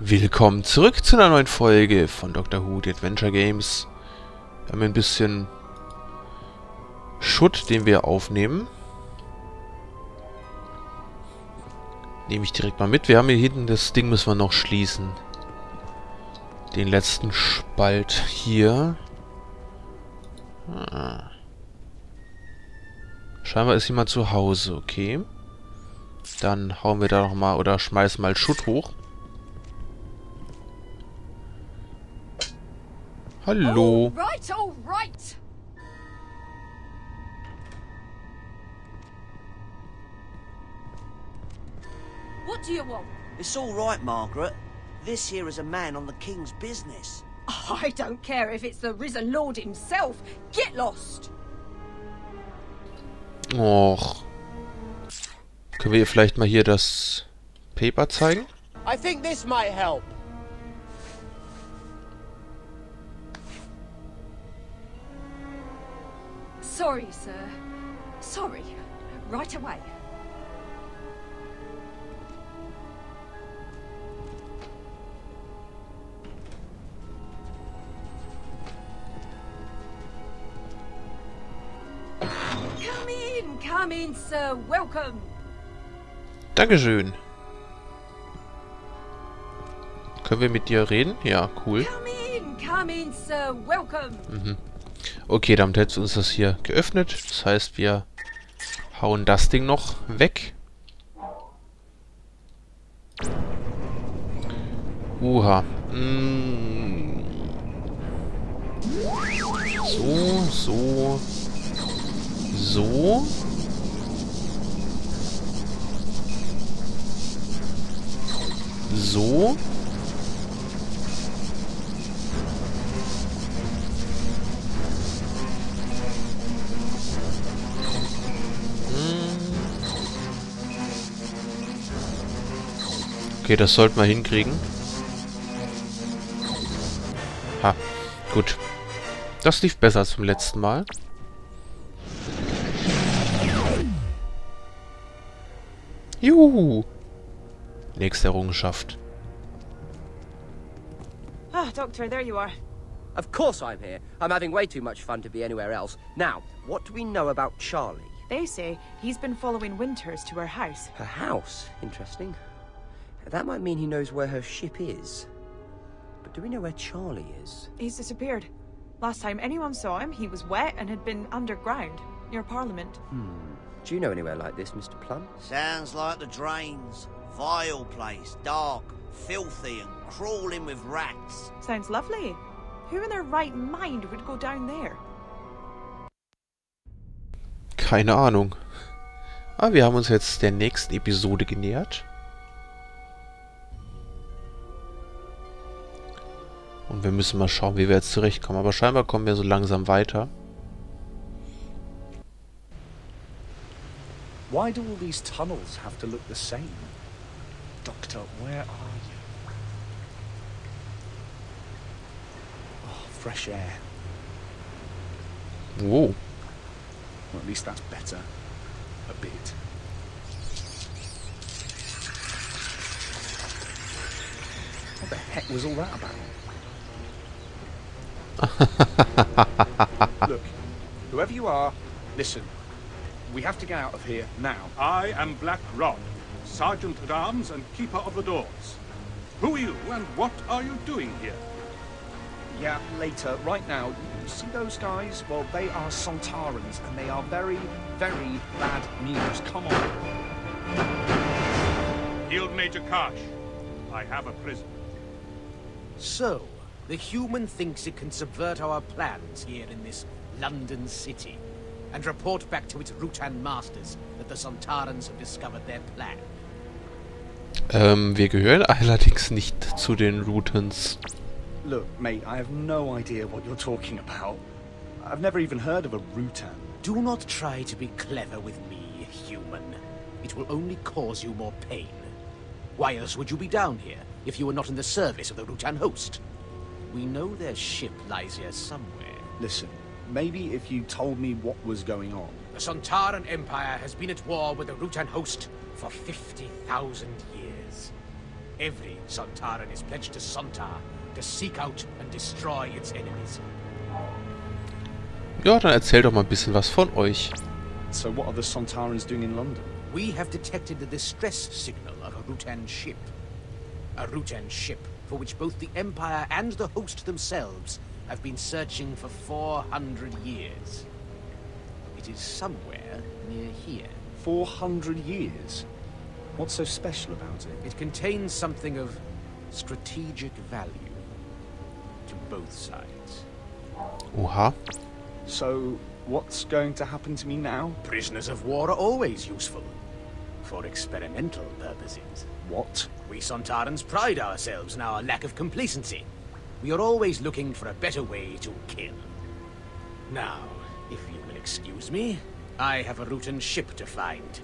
Willkommen zurück zu einer neuen Folge von Dr. Who, die Adventure Games. Wir haben ein bisschen Schutt, den wir aufnehmen. Nehme ich direkt mal mit. Wir haben hier hinten, das Ding müssen wir noch schließen. Den letzten Spalt hier. Ah. Scheinbar ist jemand zu Hause, okay. Dann hauen wir da nochmal oder schmeißen mal Schutt hoch. Hallo. All right, all right. What do you want? It's all right, Margaret. This here is a man on the king's business. I don't care if it's the risen lord himself. Get lost. Och. Können wir ihr vielleicht mal hier das Paper zeigen? I think this might help. Sorry, sir. Sorry. Right away. Come in, come in, sir. Welcome. Dankeschön. Können wir mit dir reden? Ja, cool. Come in, come in, sir. Welcome. Okay, damit hättest du uns das hier geöffnet. Das heißt, wir hauen das Ding noch weg. Uha. Mm. So, so. So. So. Okay, das sollten wir hinkriegen. Ha, gut. Das lief besser als beim letzten Mal. Juhu. Nächste Errungenschaft. Ah, Doctor, there you are. Of course I'm here. I'm having way too much fun to be anywhere else. Now, what do we know about Charlie? They say he's been following Winters to her house. Her house? Interesting. That might mean he knows where her ship is. But do we know where Charlie is? He's disappeared. Last time anyone saw him, he was wet and had been underground, near Parliament. Hmm. Do you know anywhere like this, Mr. Plum? Sounds like the drains. Vile place, dark, filthy, and crawling with rats. Sounds lovely. Who in their right mind would go down there? Keine Ahnung. Aber wir haben uns jetzt der nächsten Episode genähert. Wir müssen mal schauen, wie wir jetzt zurechtkommen. Aber scheinbar kommen wir so langsam weiter. Why do all these tunnels have to look the same? Doctor, where are you? Oh, fresh air. Wow. Well, at least that's better. A bit. What the heck was all that about? Look, whoever you are, listen. We have to get out of here now. I am Black Rod, Sergeant at Arms and Keeper of the Doors. Who are you and what are you doing here? Yeah, later. Right now, you see those guys? Well, they are Sontarans, and they are very, very bad news. Come on. Field Major Karsh. I have a prisoner. So, the human thinks it can subvert our plans here in this London city, and report back to its Rutan masters that the Sontarans have discovered their plan. Ähm, wir gehören allerdings nicht zu den Routens. Look, mate, I have no idea what you're talking about. I've never even heard of a Rutan. Do not try to be clever with me, human. It will only cause you more pain. Why else would you be down here if you were not in the service of the Rutan host? We know their ship lies here somewhere. Listen, maybe if you told me what was going on. The Sontaran Empire has been at war with the Rutan host for 50,000 years. Every Sontaran is pledged to Sontar to seek out and destroy its enemies. Ja, dann erzählt doch mal ein bisschen was von euch. So what are the Sontarans doing in London? We have detected the distress signal of a Rutan ship. A Rutan ship for which both the Empire and the host themselves have been searching for 400 years. It is somewhere near here. 400 years? What's so special about it? It contains something of strategic value to both sides. Oha. So, what's going to happen to me now? Prisoners of war are always useful. For experimental purposes. What? We Sontarans pride ourselves in our lack of complacency. We are always looking for a better way to kill. Now, if you will excuse me, I have a Rutan ship to find.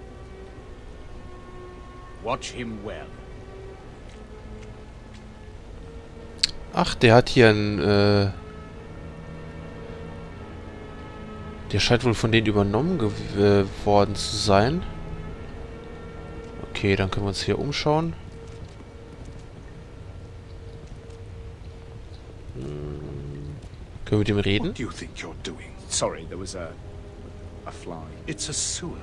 Watch him well. Ach, der hat hier ein, äh... Der scheint wohl von denen übernommen geworden äh, zu sein. Okay, dann können wir uns hier umschauen. Hm. Können wir mit ihm reden? What do you think you're doing? Sorry, there was a... a fly. It's a sewer.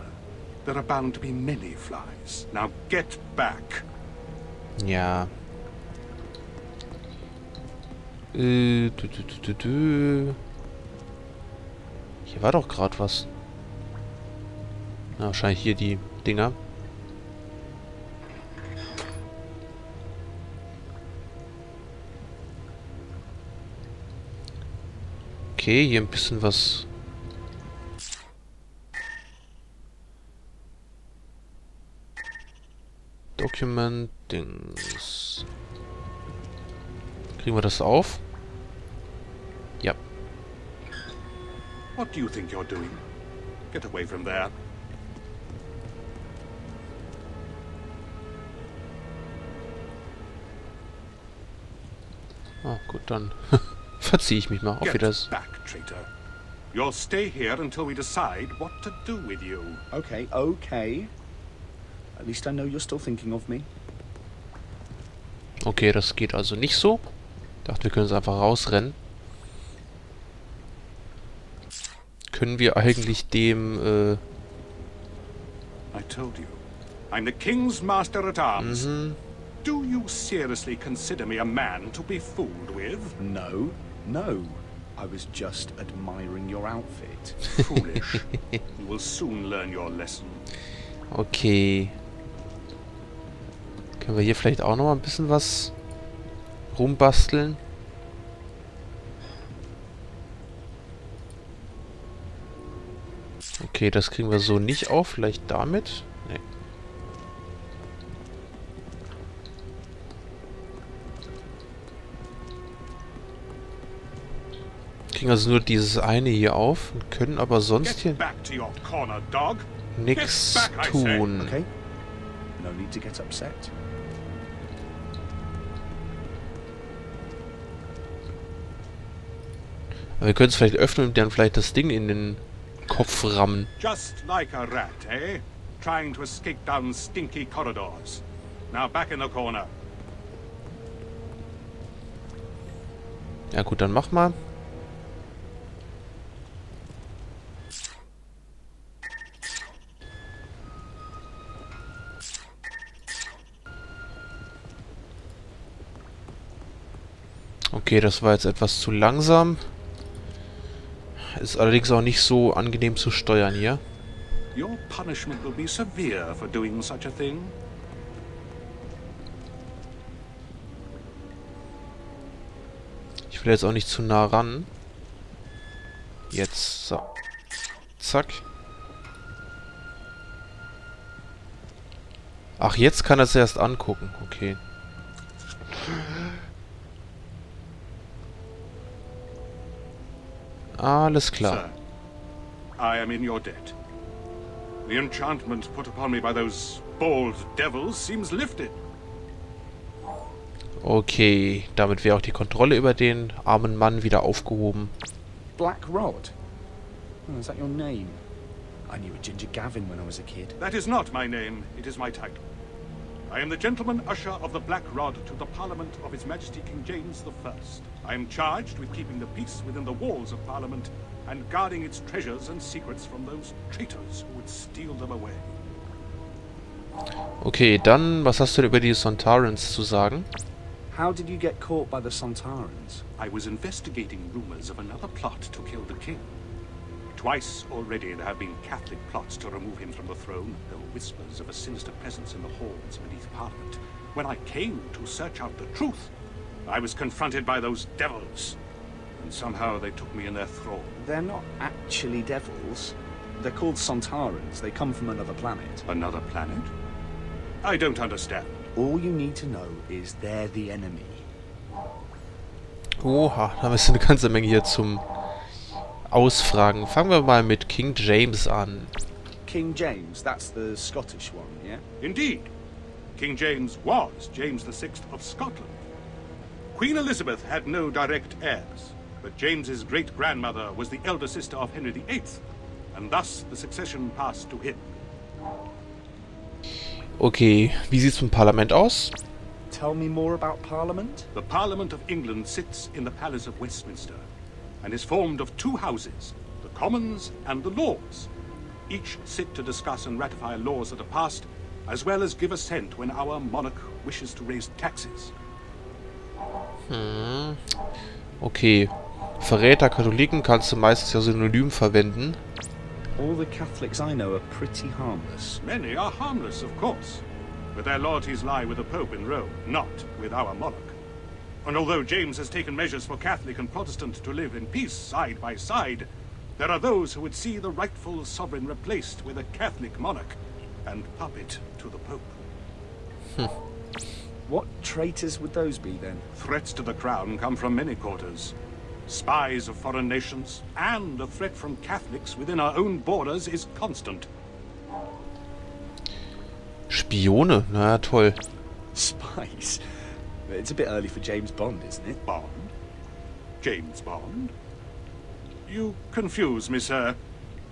There are bound to be many flies. Now get back. Ja. Äh, dü, dü, dü. Hier war doch gerade was. Na, wahrscheinlich hier die Dinger. Okay, hier ein bisschen was. Document Dings. Kriegen wir das auf? Ja. What do you think you're doing? Get away from there. Ah, gut, dann verziehe ich mich mal. Auf Wiedersehen. Traitor. You'll stay here until we decide what to do with you. Okay, okay. At least I know you're still thinking of me. Okay, das geht also nicht so. Dachte, wir können es einfach rausrennen. Können wir eigentlich dem, äh, I told you. I'm the King's Master at Arms. mhm. Do you seriously consider me a man to be fooled with? No, no. I was just admiring your outfit. Foolish. you will soon learn your lesson. Okay. Können wir hier vielleicht auch noch mal ein bisschen was rumbasteln? Okay, das kriegen wir so nicht auf. Vielleicht damit? Kriegen also nur dieses eine hier auf und können aber sonst hier nichts tun. Okay? No need to get upset. Aber wir können es vielleicht öffnen und dann vielleicht das Ding in den Kopf rammen. Just like a rat, eh? Trying to escape down stinky corridors. Now back in the corner. Ja gut, dann mach mal. Okay, das war jetzt etwas zu langsam. Ist allerdings auch nicht so angenehm zu steuern hier. Your punishment will be severe for doing such a thing. Ich will jetzt auch nicht zu nah ran. Jetzt, so. Zack. Ach, jetzt kann er es erst angucken. Okay. Alles klar. Sir, I am in your debt. The enchantment put upon me by those bald devils seems lifted. Okay, damit wäre auch die Kontrolle über den armen Mann wieder aufgehoben. Black Rod? Oh, is that your name? I knew a Ginger Gavin when I was a kid. That is not my name, it is my title. I am the gentleman usher of the Black Rod to the Parliament of His Majesty King James I. I am charged with keeping the peace within the walls of Parliament and guarding its treasures and secrets from those traitors who would steal them away. Okay, dann, was hast du über die Sontarans zu sagen? How did you get caught by the Sontarans? I was investigating rumors of another plot to kill the king. Twice already there have been Catholic plots to remove him from the throne. There were whispers of a sinister presence in the halls beneath Parliament. When I came to search out the truth, I was confronted by those devils. And somehow they took me in their thrall. They're not actually devils. They're called Sontarans. They come from another planet. Another planet? I don't understand. All you need to know is they're the enemy. Oha, da haben wir eine ganze Menge hier zum Ausfragen. Fangen wir mal mit King James an. King James, that's the Scottish one, yeah? Indeed, King James was James VI of Scotland. Queen Elizabeth had no direct heirs, but James's great-grandmother was the elder sister of Henry VIII, and thus the succession passed to him. Okay, wie sieht's mit dem Parlament aus? Tell me more about Parliament? The Parliament of England sits in the Palace of Westminster, and is formed of two houses, the Commons and the Lords. Each sit to discuss and ratify laws that are passed, as well as give assent when our monarch wishes to raise taxes. Hm. Okay. Verräter, Katholiken kannst du meistens ja synonym verwenden. All the Catholics I know are pretty harmless. Many are harmless, of course, but their loyalties lie with the Pope in Rome, not with our monarch. And although James has taken measures for Catholic and Protestant to live in peace side by side, there are those who would see the rightful sovereign replaced with a Catholic monarch and puppet to the Pope. Hmm. What traitors would those be then? Threats to the crown come from many quarters. Spies of foreign nations, and the threat from Catholics within our own borders is constant. Spione, na ja, toll. Spies? It's a bit early for James Bond, isn't it? Bond? James Bond? You confuse me, sir.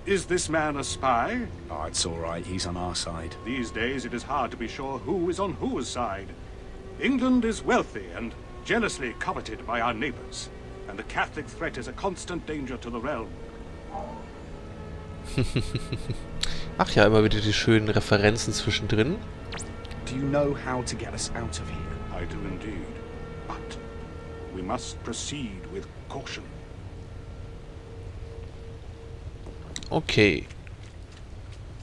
Is this man a spy? Oh, it's all right. He's on our side. These days it is hard to be sure who is on whose side. England is wealthy and jealously coveted by our neighbors, and the Catholic threat is a constant danger to the realm. Ach ja, immer wieder die schönen Referenzen zwischendrin. Do you know how to get us out of here? I do indeed. But we must proceed with caution. Okay.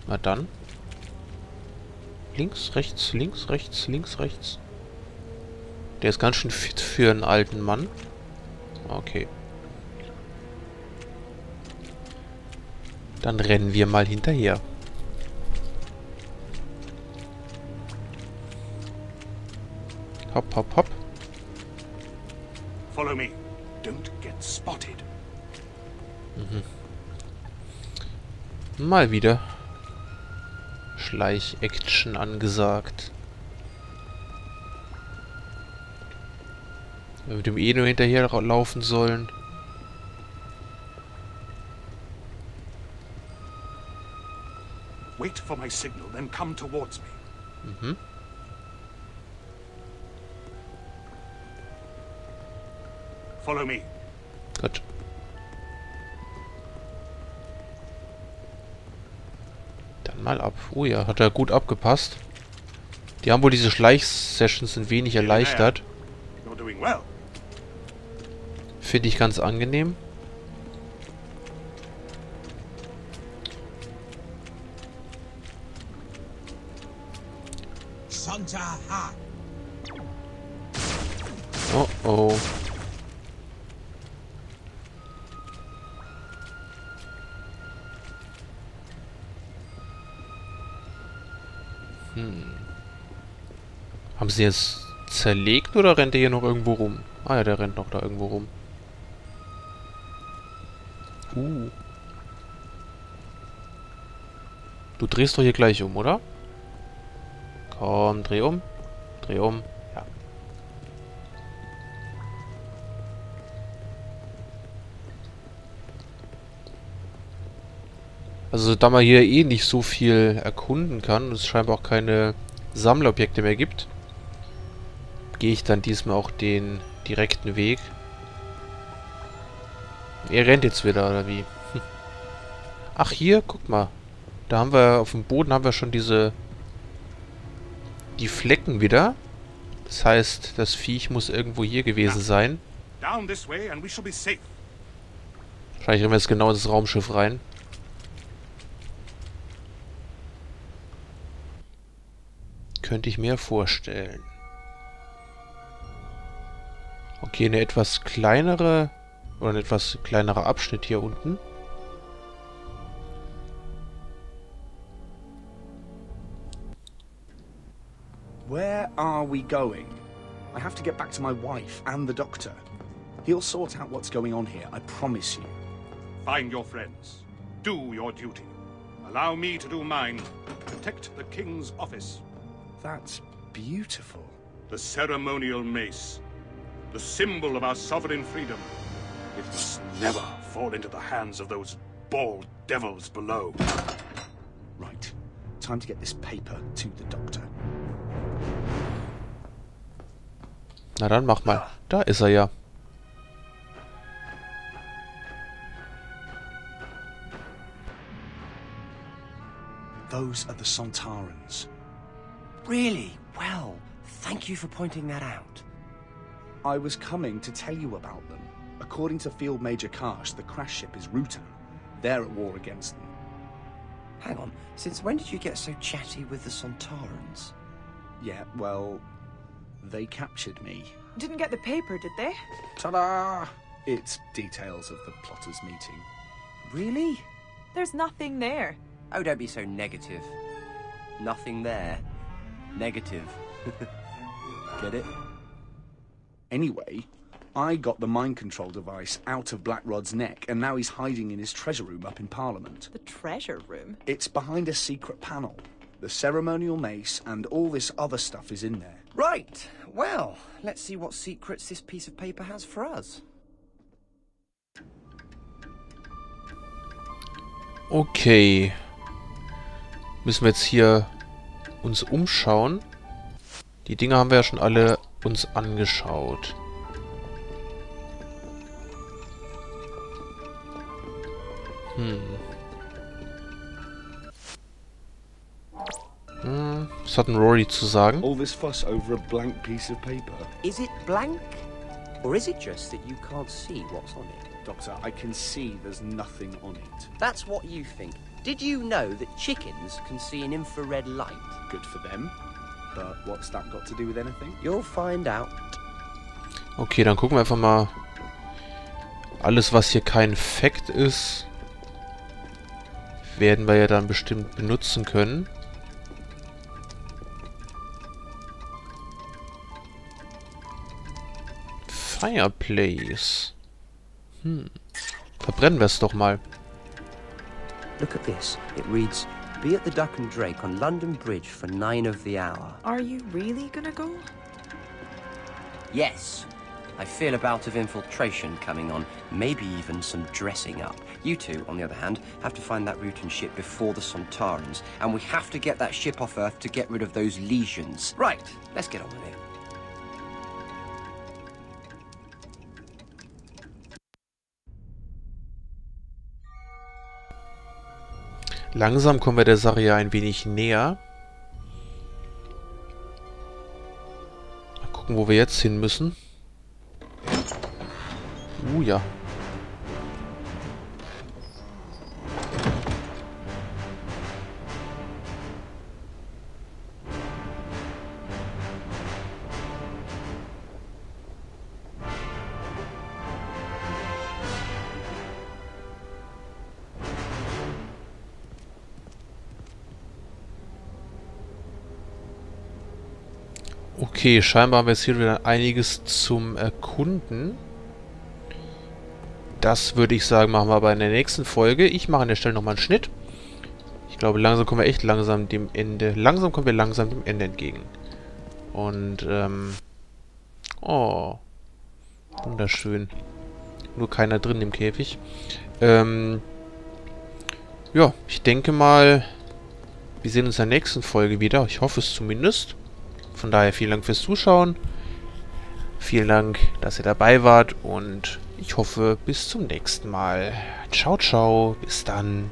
Na dann. Links, rechts, links, rechts, links, rechts. Der ist ganz schön fit für einen alten Mann. Okay. Dann rennen wir mal hinterher. Hopp, hopp, hopp. Follow me. Don't get spotted. Mal wieder. Schleich-Action angesagt. Mit dem eh nur hinterher laufen sollen. Wait for my signal, then come towards me. Mhm. Follow me. Gut. Dann mal ab. Oh ja, hat er gut abgepasst. Die haben wohl diese Schleichsessions ein wenig erleichtert. You're doing well. Finde ich ganz angenehm. Oh oh. Hm. Haben sie jetzt zerlegt oder rennt er hier noch irgendwo rum? Ah ja, der rennt noch da irgendwo rum. Uh. Du drehst doch hier gleich um, oder? Komm, dreh um. Dreh um. Ja. Also da man hier eh nicht so viel erkunden kann, und es scheinbar auch keine Sammlerobjekte mehr gibt, gehe ich dann diesmal auch den direkten Weg. Er rennt jetzt wieder, oder wie? Hm. Ach, hier, guck mal. Da haben wir, auf dem Boden haben wir schon diese... Die Flecken wieder. Das heißt, das Viech muss irgendwo hier gewesen sein. Wahrscheinlich rennen wir jetzt genau ins Raumschiff rein. Könnte ich mir vorstellen. Okay, eine etwas kleinere oder ein etwas kleinerer Abschnitt hier unten. Where are we going? I have to get back to my wife and the doctor. He'll sort out what's going on here, I promise you. Find your friends. Do your duty. Allow me to do mine. Protect the king's office. That's beautiful. The ceremonial mace. The symbol of our sovereign freedom. It must never fall into the hands of those bald devils below. Right. Time to get this paper to the doctor. Na dann mach mal. Da ist er ja. Those are the Sontarans. Really? Well, thank you for pointing that out. I was coming to tell you about them. According to Field Major Karsh, the crash ship is Rutan. They're at war against them. Hang on, since when did you get so chatty with the Sontarans? Yeah, well, they captured me. Didn't get the paper, did they? Ta-da! It's details of the plotters' meeting. Really? There's nothing there. Oh, don't be so negative. Nothing there. Negative. Get it? Anyway, I got the mind control device out of Blackrod's neck, and now he's hiding in his treasure room up in Parliament. The treasure room. It's behind a secret panel. The ceremonial mace and all this other stuff is in there. Right. Well, let's see what secrets this piece of paper has for us. Okay. Müssen wir jetzt hier uns umschauen. Die Dinge haben wir ja schon alle uns angeschaut. Hm. Hm, was hat denn Rory zu sagen? All this fuss over a blank piece of paper. Is it blank? Or is it just that you can't see what's on it? Doctor, I can see there's nothing on it. That's what you think. Did you know that chickens can see in infrared light? Good for them. But what's that got to do with anything? You'll find out. Okay, dann gucken wir einfach mal. Alles, was hier kein Fact ist, werden wir ja dann bestimmt benutzen können. Fireplace. Hm. Verbrennen wir es doch mal. Look at this. It reads, Be at the Duck and Drake on London Bridge for nine of the hour. Are you really gonna go? Yes. I feel a bout of infiltration coming on, maybe even some dressing up. You two, on the other hand, have to find that Rutan ship before the Sontarans, and we have to get that ship off Earth to get rid of those lesions. Right, let's get on with it. Langsam kommen wir der Sache ja ein wenig näher. Mal gucken, wo wir jetzt hin müssen. Uh, ja. Okay, scheinbar haben wir jetzt hier wieder einiges zum Erkunden. Das würde ich sagen, machen wir aber in der nächsten Folge. Ich mache an der Stelle nochmal einen Schnitt. Ich glaube, langsam kommen wir echt langsam dem Ende. Langsam kommen wir langsam dem Ende entgegen. Und, ähm... Oh. Wunderschön. Nur keiner drin im Käfig. Ähm... Ja, ich denke mal, Wir sehen uns in der nächsten Folge wieder. Ich hoffe es zumindest. Von daher vielen Dank fürs Zuschauen. Vielen Dank, dass ihr dabei wart und ich hoffe bis zum nächsten Mal. Ciao, ciao. Bis dann.